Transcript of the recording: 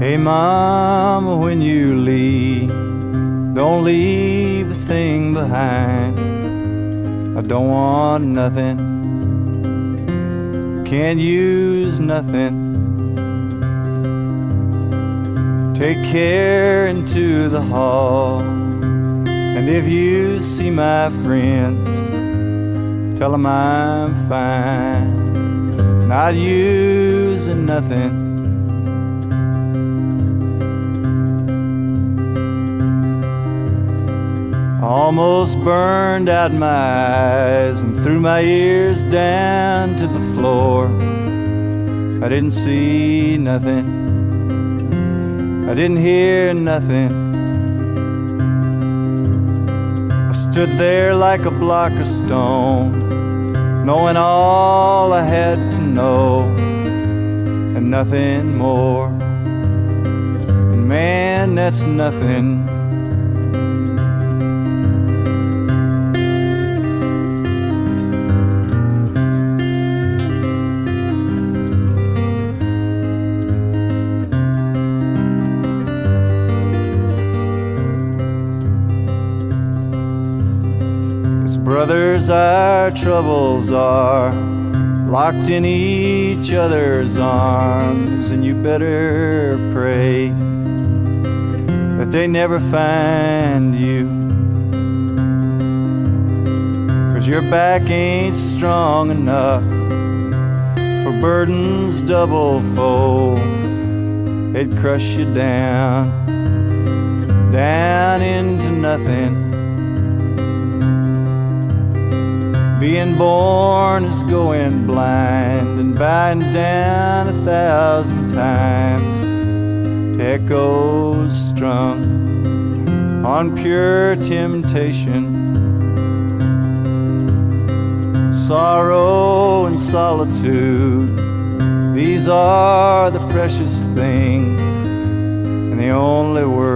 Hey, Mama, when you leave, don't leave a thing behind. I don't want nothing, can't use nothing. Take care into the hall. And if you see my friends, tell them I'm fine, not using nothing. Almost burned out my eyes and threw my ears down to the floor. I didn't see nothing. I didn't hear nothing. I stood there like a block of stone, knowing all I had to know and nothing more. And man, that's nothing. Brothers, our troubles are locked in each other's arms, and you better pray that they never find you. Cause your back ain't strong enough for burdens double fold, they'd crush you down, down into nothing. Being born is going blind and bowing down a thousand times echoes strung on pure temptation. Sorrow and solitude, these are the precious things and the only words